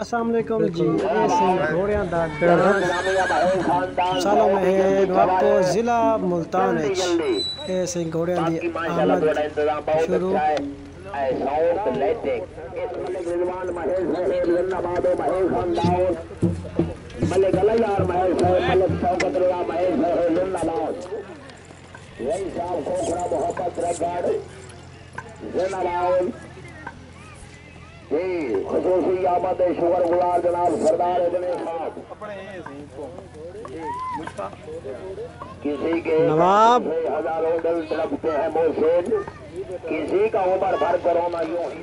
असलकुम जी। सालों में है नवाबो ज़िला मुल्तान ये सिंह घोड़ियाँ दी आमद शुरू। मलिक अलायार महेश है मलिक शौकत रजा महेश है जिंदाबाद। यही साहब खोखरा मोहब्बत रगड़ जिंदाबाद। खसूसी आमद शुगर जनाब सरदार किसी के नवाब। हज़ारों तड़पते हैं किसी का उम्र भर करो ना यूँ ही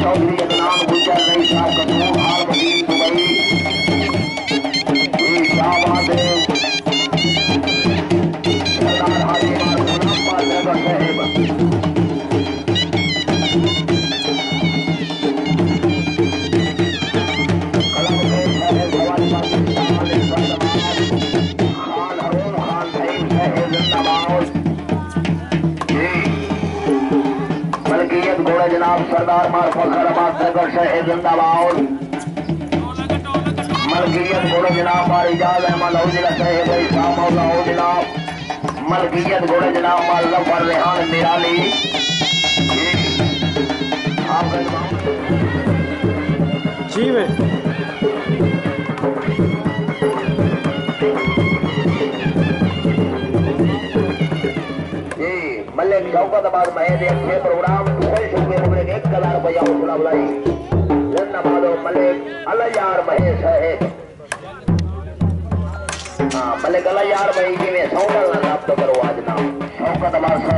चौधरी अदनान गुजर नहीं साहब कसूर हाल वज़ीर शहर भाई शाह मौला औजिला मलकियत घोड़े जनाब मार ज़फ़र रेहान निराली जी मैं मल्लिक शौकताबाद महेश अच्छे प्रोग्राम दूसरे शुक्र मुगरे एक कला रुपया हौसला बुलाई जिंदाबाद मलिक अलायार महेश है हाँ गला यार भाई की मैं सौ ना नाप तो करो आज नाम शौकताबाद साहेब नारे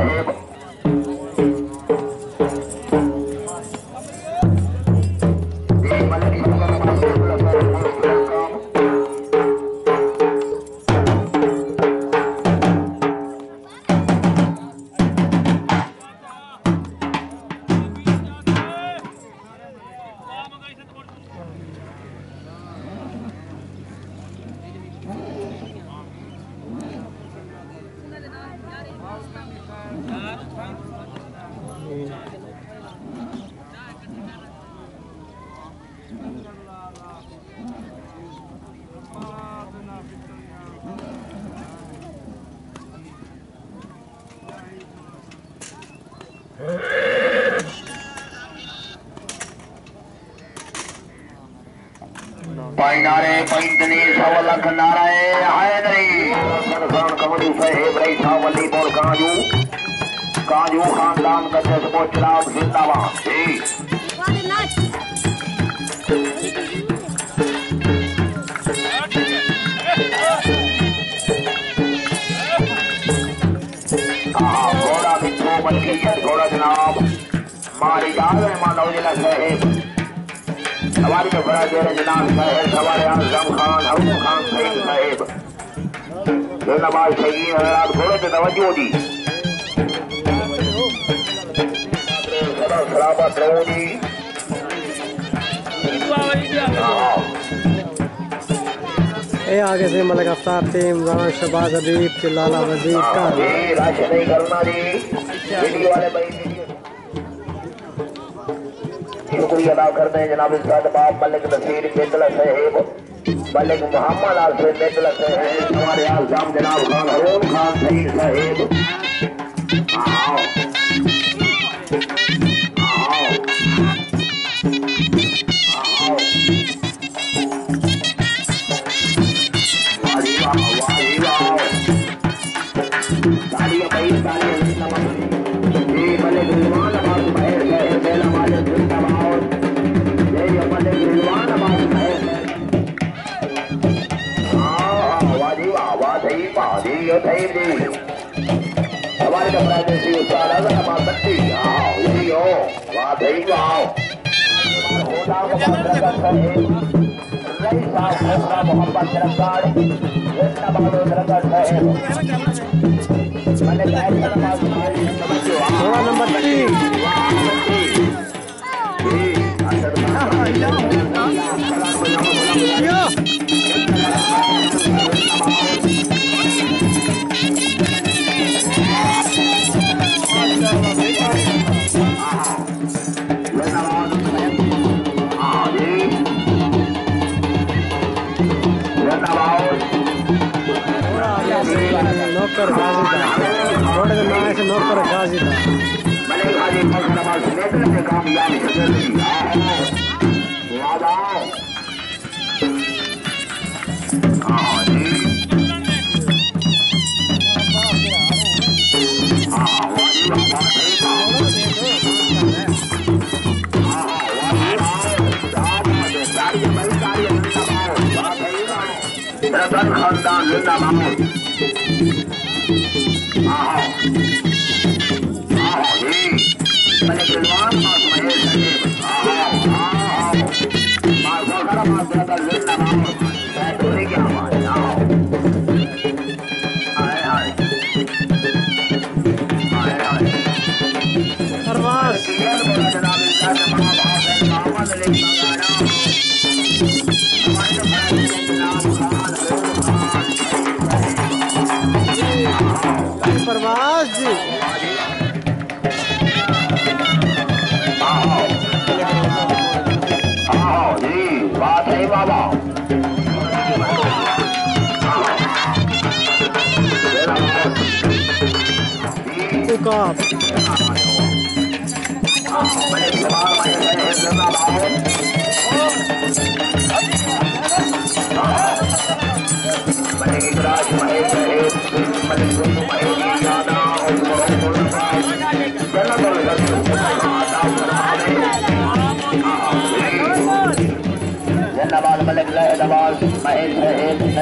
पैंतनी सव नाराए हैदरी खान कमरी साहेब रही सावली बोल काजू। काजू खानदान का जज्बो चराग जिंदाबाद घोड़ा घोड़ा जनाब। मारी जाल है, मानव साहेब। हमारी जो बड़ा जेर जनाब साहेब हमारे आज़म खान अबू खान सईद साहेब। नमाज़ शहीद हजरात घोड़े पे तवज्जो दी। सलामत रहो जी। ये आगे से मलिक अफ्तार टीम राना शबाज हबीब के लाला वज़ीर का। राशि नहीं करना जी। वीडियो वाले भाई शुक्रिया अदा करते हैं जनाब इस बाप मलिक नसीर बेतला साहेब मलिक मोहम्मद आसिफ बेतला साहेब हमारे आज़म जनाब खान हरून खान सईद साहेब वाह यो जी हमारे कपड़ा जैसी उस्ताद अगर अब्बास बत्ती हाँ ये वाह सही को। है फैसला मोहम्मद तरफदार जिंदाबाद तरफदार Ajá, उकाब जिंदाबाद मलिक लहदाबाद महेश शहीद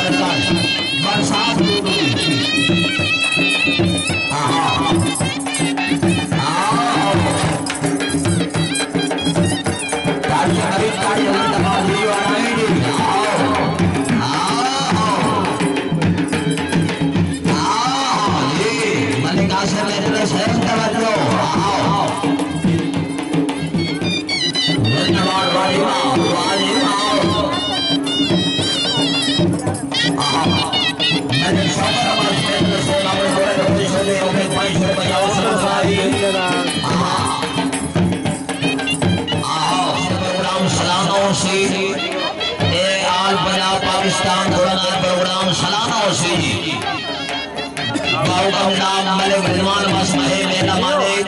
सलानों ए आज बना पाकिस्तान घोड़ा प्रोग्राम सलाना सलानों से। बाबू का नाम मलिक रिजवान बस महे मेरा मालिक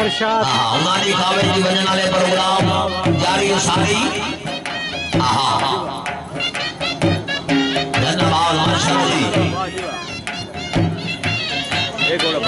अरशाद। हाँ हमारी कावेरी जी वज़न वाले प्रोग्राम जारी है सारी। आहा। धन्यवाद माशा जी। आहा धन्यवाद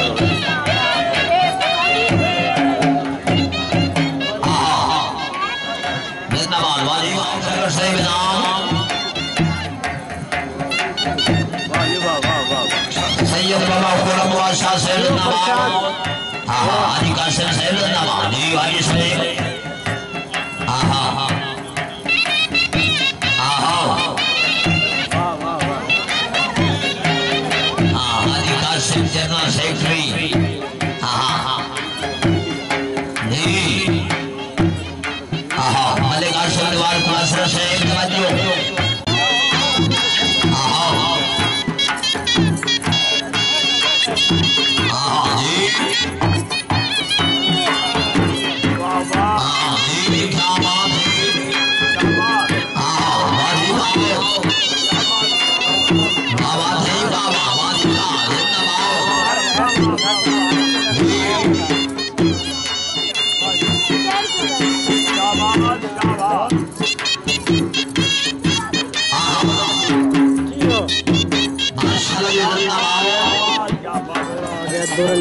सैयद बाबा खुरम बादशाह से नाम हाँ हाँ हरी कासिम से नाम जी हरी से हाँ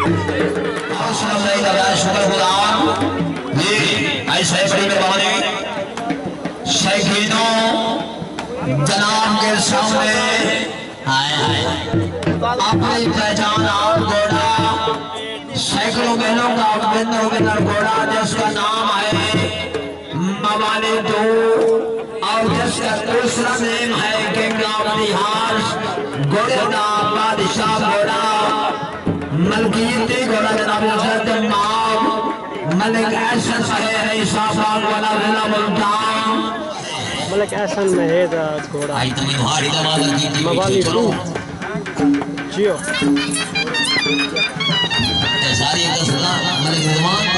हौसला नहीं लगा शुक्र गुलाम जी ऐसे बड़ी मेहरबानी जनाब के सामने। हाय अपनी पहचान और घोड़ा सैकड़ों बहनों का विंदर विंदर घोड़ा जिसका नाम है मवाली दो। और जिसका दूसरा नेम है किंग ऑफ़ बिहार घोड़े बादशाह घोड़ा मलकीती घोड़ा जनाब नाम मलिक ऐसा है साफाक वाला जिला मुल्तान। मलिक एहसन में है दा घोड़ा। आई तुम्हें भारी दमादर की मवाली चलो। जियो। सारी एक सुना मलिक रिजवान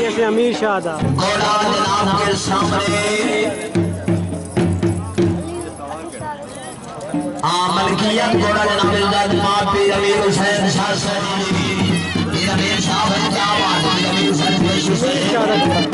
जैसे अमीर शाह दा मलकियत घोड़ा जनाब इज़्ज़त माँ पीर अमीर हुसैन शाह सैनी पीर अमीर शाह है, क्या बात है, अमीर हुसैन खुश हुसैन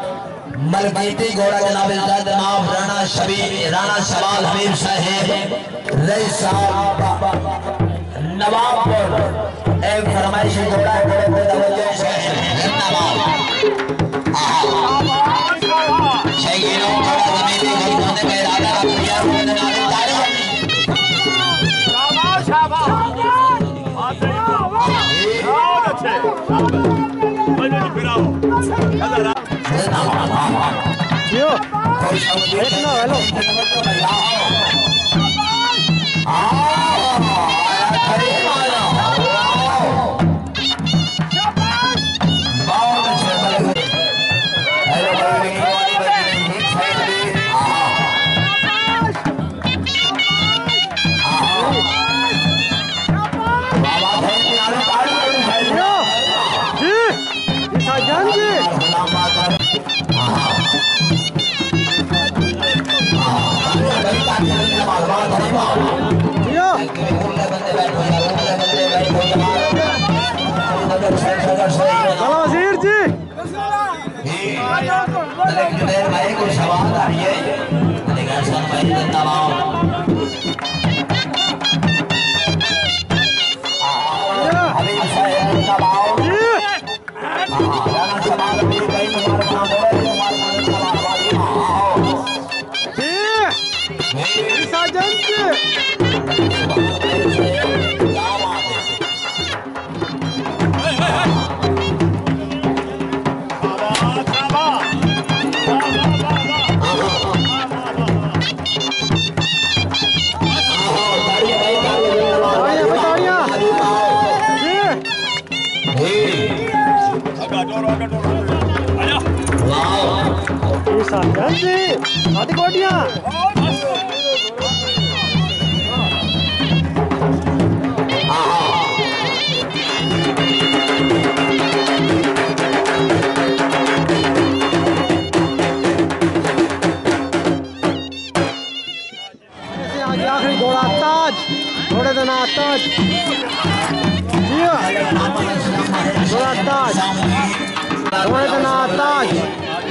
मलकीती घोड़ा जनाब जनाब राणा शबी, राणा शबाल हबीब साहेब, रई साहब, नवाबपुर। एक फरमाइशी घोड़ा घोड़े पे तवज्जो से जिंदाबाद जियो एक वजीर जी जी जी हाथी कोटियाँ आखिरी घोड़ा ताज घोड़े नाम ताज। घोड़ा ताज घोड़े नाम ताज।